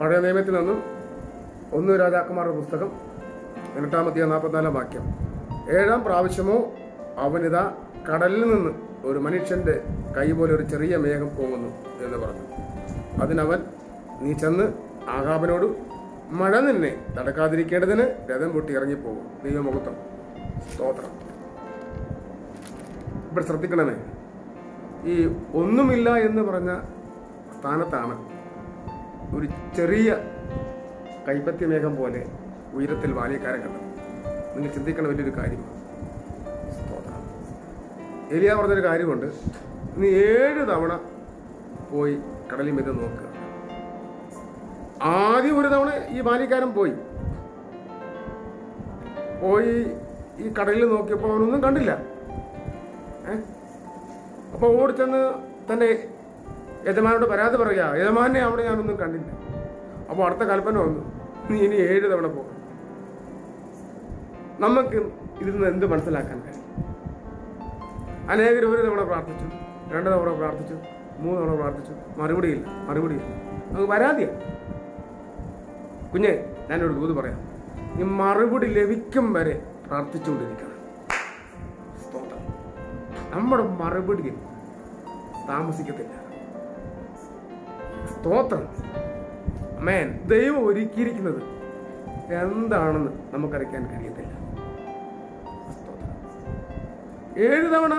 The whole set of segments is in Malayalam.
പഴയ നിയമത്തിൽ നിന്നും ഒന്ന് രാജാക്കന്മാരുടെ പുസ്തകം പതിനെട്ടാമത്തെ നാൽപ്പത്തിനാലാം വാക്യം. ഏഴാം പ്രാവശ്യമോ അവനിതാ കടലിൽ നിന്ന് ഒരു മനുഷ്യന്റെ കൈ പോലെ ഒരു ചെറിയ മേഘം പോകുന്നു എന്ന് പറഞ്ഞു. അതിനവൻ നീ ചെന്ന് ആഹാബനോട് മഴ നിന്നെ നടക്കാതിരിക്കേണ്ടതിന് രഥം പൊട്ടി ഇറങ്ങിപ്പോകും. ദൈവമുഖത്വം സ്തോത്രം. ഇവിടെ ശ്രദ്ധിക്കണമേ ഈ ഒന്നുമില്ല എന്ന് പറഞ്ഞ സ്ഥാനത്താണ് ഒരു ചെറിയ കൈപ്പത്തി മേഘം പോലെ ഉയരത്തിൽ ബാല്യക്കാരൻ കണ്ടു നിങ്ങൾ ചിന്തിക്കണ വലിയൊരു കാര്യമാണ് എലിയ പറഞ്ഞൊരു കാര്യമുണ്ട്. നീ ഏഴ് തവണ പോയി കടലിൽ മീത് നോക്കുക. ആദ്യം ഒരു തവണ ഈ ബാല്യക്കാരൻ പോയി. പോയി ഈ കടലിൽ നോക്കിയപ്പോൾ അവനൊന്നും കണ്ടില്ല. ഏ? അപ്പോൾ ഓടിച്ചെന്ന് തന്റെ യജമാനോട് പരാതി പറയുക യജമാനെ അവിടെ ഞാനൊന്നും കണ്ടില്ല. അപ്പോൾ അടുത്ത കൽപ്പന വന്നു നീ ഇനി ഏഴ് തവണ പോകും. നമുക്ക് ഇതിൽ നിന്ന് എന്ത് മനസ്സിലാക്കാൻ കഴിയും? അനേകർ ഒരു തവണ പ്രാർത്ഥിച്ചു രണ്ട് തവണ പ്രാർത്ഥിച്ചു മൂന്ന് തവണ പ്രാർത്ഥിച്ചു. മറുപടിയില്ല മറുപടിയില്ല നമുക്ക് പരാതിയാണ് കുഞ്ഞെ ഞാനൊരു ദൂത് പറയാം. ഈ മറുപടി ലഭിക്കും വരെ പ്രാർത്ഥിച്ചുകൊണ്ടിരിക്കണം. നമ്മുടെ മറുപടിയിൽ താമസിക്കത്തില്ല. സ്തോത്രം. മേൻ ദൈവം ഒരുക്കിയിരിക്കുന്നത് എന്താണെന്ന് നമുക്കറിയിക്കാൻ കഴിയത്തില്ല. ഏഴ് തവണ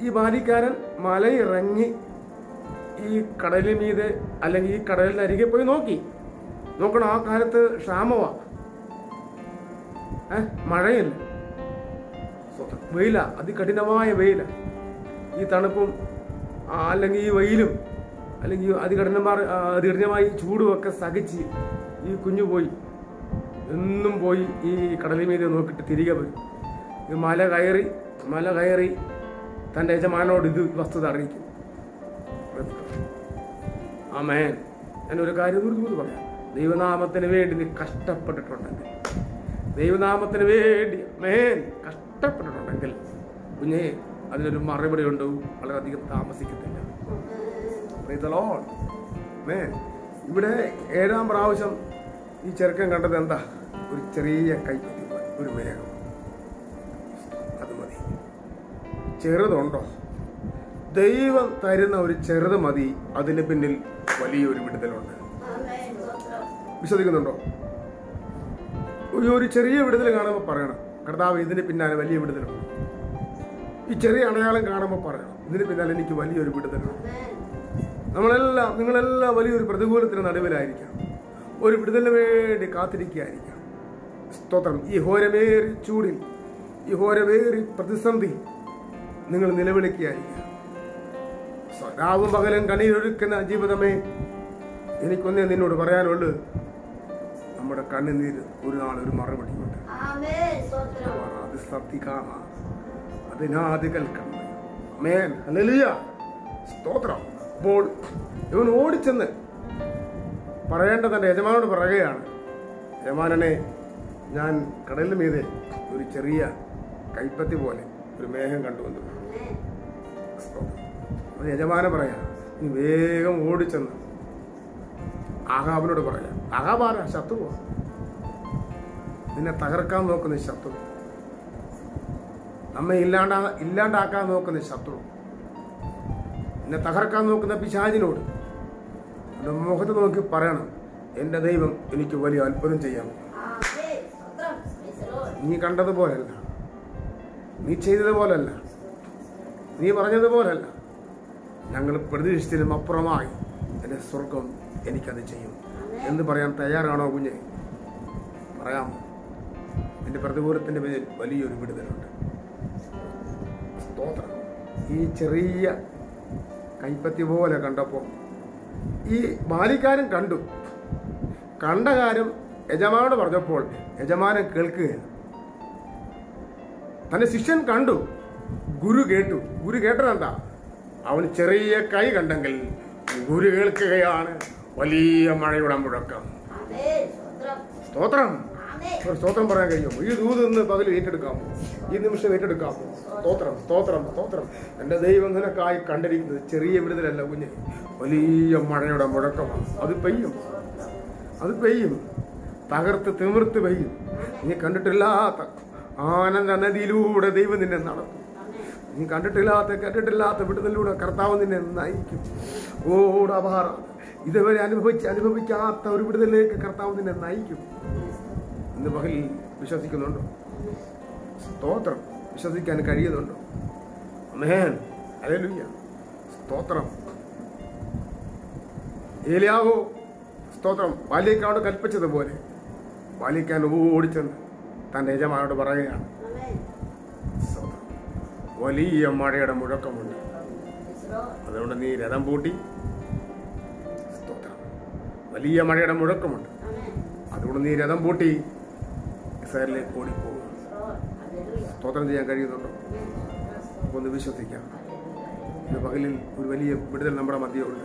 ഈ ബാലിക്കാരൻ മലയിറങ്ങി ഈ കടലിൽ മീതെ അല്ലെങ്കിൽ ഈ കടലിന് അരികെ പോയി നോക്കി. നോക്കണം ആ കാലത്ത് ക്ഷാമവാ മഴയില്ല. വെയില അതികഠിനമായ വെയില. ഈ തണുപ്പും അല്ലെങ്കിൽ ഈ വെയിലും അല്ലെങ്കിൽ അതികഠിനമാർ അതികഠിനമായി ചൂടുമൊക്കെ സഹിച്ച് ഈ കുഞ്ഞു പോയി. എന്നും പോയി ഈ കടലിൽ മീതെ നോക്കിയിട്ട് തിരികെ വരും ഈ മല കയറി മല കയറി തന്റെ യജമാനോട് ഇത് വസ്തുത അറിയിക്കും. ആമേൻ. ഞാൻ ഒരു കാര്യം കൂടി പറയാം. ദൈവനാമത്തിന് വേണ്ടി നീ കഷ്ടപ്പെട്ടിട്ടുണ്ടെങ്കിൽ ദൈവനാമത്തിന് വേണ്ടി മേൻ കഷ്ടപ്പെട്ടിട്ടുണ്ടെങ്കിൽ കുഞ്ഞേ അതിനൊരു മറുപടി ഉണ്ട് വളരെയധികം താമസിക്കത്തില്ല. Lord. ഇവിടെ ഏഴാം പ്രാവശ്യം ഈ ചെറുക്കൻ കണ്ടത് എന്താ? ഒരു ചെറിയ കൈപ്പത്തി ഒരു മേഘം. അത് മതി. ചെറുതുണ്ടോ? ദൈവം തരുന്ന ഒരു ചെറുത് മതി അതിന് പിന്നിൽ വലിയൊരു വിടുതലുണ്ട്. വിശ്വസിക്കുന്നുണ്ടോ? ഒരു ചെറിയ വിടുതൽ കാണുമ്പോൾ പറയണം കർത്താവ് ഇതിന് പിന്നാലെ വലിയ വിടുതലുണ്ട്. ഈ ചെറിയ അടയാളം കാണുമ്പോൾ പറയണം ഇതിന് പിന്നാലെ എനിക്ക് വലിയൊരു വിടുതലുണ്ട്. നമ്മളെല്ലാം നിങ്ങളെല്ലാം വലിയൊരു പ്രതികൂലത്തിന് നടുവിലായിരിക്കാം. ഒരു വിടുതലിന് വേണ്ടി കാത്തിരിക്കുകയായിരിക്കാം. സ്തോത്രം. ഈ ഹോരമേറി ചൂടിൽ ഈ ഹോരമേറി പ്രതിസന്ധി നിങ്ങൾ നിലവിളിക്കുകയായിരിക്കാം. രാവും പകലും കണ്ണീരൊഴുക്കുന്ന ജീവിതമേ എനിക്കൊന്നേ നിന്നോട് പറയാനുള്ളൂ. നമ്മുടെ കണ്ണുനീര് ഒരു നാൾ ഒരു മറുപടി ഉണ്ട് അത് ശ്രദ്ധിക്കാമ. അതിനാദികൾ കണ്ണു മേൻ ഹല്ലേലൂയ. സ്തോത്രം. അപ്പോൾ ഇവൻ ഓടിച്ചെന്ന് പറയേണ്ട തന്റെ യജമാനോട് പറയുകയാണ്. യജമാനനെ ഞാൻ കടലിന് മീതെ ഒരു ചെറിയ കൈപ്പത്തി പോലെ ഒരു മേഘം കണ്ടുവന്നു. അത് യജമാനൻ പറയാ നീ വേഗം ഓടിച്ചെന്ന്. ആഹാബിനോട് പറയാം ആഹാബാര ശത്രുവാ? നിന്നെ തകർക്കാൻ നോക്കുന്ന ശത്രു. നമ്മെ ഇല്ലാണ്ടാ ഇല്ലാണ്ടാക്കാൻ നോക്കുന്ന ശത്രു. എന്നെ തകർക്കാൻ നോക്കുന്ന പിശാചിനോട് എന്റെ മുഖത്ത് നോക്കി പറയണം. എന്റെ ദൈവം എനിക്ക് വലിയ അത്ഭുതം ചെയ്യാം നീ കണ്ടതുപോലല്ല. നീ ചെയ്തതുപോലല്ല. നീ പറഞ്ഞതുപോലല്ല. ഞങ്ങൾ പ്രതീക്ഷിച്ചതിനും അപ്പുറമായി എന്റെ സ്വർഗം എനിക്കത് ചെയ്യും. എന്ന് പറയാൻ തയ്യാറാണോ കുഞ്ഞെ? പറയാം എന്റെ പ്രതികൂലത്തിന്റെ പേരിൽ വലിയൊരു വിടുതലുണ്ട്. സ്തോത്രം. ഈ ചെറിയ കൈപ്പത്തി പോലെ കണ്ടപ്പോൾ ഈ ബാലിക്കാരൻ കണ്ടു. കണ്ട കാര്യം യജമാനോട് പറഞ്ഞപ്പോൾ യജമാനൻ കേൾക്കുകയാണ്. തന്റെ ശിഷ്യൻ കണ്ടു. ഗുരു കേട്ടു. ഗുരു കേട്ടതെന്താ? അവൻ ചെറിയ കൈ കണ്ടെങ്കിൽ ഗുരു കേൾക്കുകയാണ് വലിയ മഴയുടെ മുഴക്കം. സ്തോത്രം. ഒരു സ്തോത്രം പറയാൻ കഴിയുമോ ഈ ദൂത് ഇന്ന് പകൽ ഏറ്റെടുക്കാമോ ഈ നിമിഷം ഏറ്റെടുക്കാമോ സ്തോത്രം സ്തോത്രം സ്തോത്രം. എന്റെ ദൈവം നിനക്കായി കണ്ടിരിക്കുന്നത് ചെറിയ വിടുതലല്ല കുഞ്ഞ്. വലിയ മഴയുടെ മുഴക്കമാണ്. അത് പെയ്യും. അത് പെയ്യും. തകർത്ത് തിമിർത്ത് പെയ്യും. നീ കണ്ടിട്ടില്ലാത്ത ആനന്ദ നദിയിലൂടെ ദൈവം നിന്നെ നടത്തും. നീ കണ്ടിട്ടില്ലാത്ത കേട്ടിട്ടില്ലാത്ത വിടുതലിലൂടെ കർത്താവ് നിന്നെ നയിക്കും. ഓടഭാറ ഇതുവരെ അനുഭവിച്ച് അനുഭവിക്കാത്ത ഒരു വിടുതലിലേക്ക് കർത്താവ് നിന്നെ നയിക്കും. ഇന്ന് പകൽ വിശ്വസിക്കുന്നുണ്ടോ? സ്തോത്രം വിശ്വസിക്കാൻ കഴിയുന്നുണ്ടോ? മേൻ അലലുയ്യ സ്തോത്രം. ഏലിയാവോ സ്തോത്രം. ബാല്യക്കാരോട് കൽപ്പിച്ചതുപോലെ ബാല്യക്കാൻ ഓടിച്ചെന്ന് തന്റെ യജമാനോട് പറയുകയാണ്. വലിയ മഴയുടെ മുഴക്കമുണ്ട്. അതുകൊണ്ട് നീ രഥം പൂട്ടി. സ്തോത്രം. വലിയ മഴയുടെ മുഴക്കമുണ്ട്. അതുകൊണ്ട് നീ രഥം പൂട്ടി. ഇസ്രായേലിലേക്ക് ഓടിപ്പോകും സ്തോത്രം ചെയ്യാൻ കഴിയുന്നുണ്ടോ? ഒന്ന് വിശ്വസിക്കാം. ഇന്ന് പകലിൽ ഒരു വലിയ വിടുതൽ നമ്മുടെ മധ്യമുണ്ട്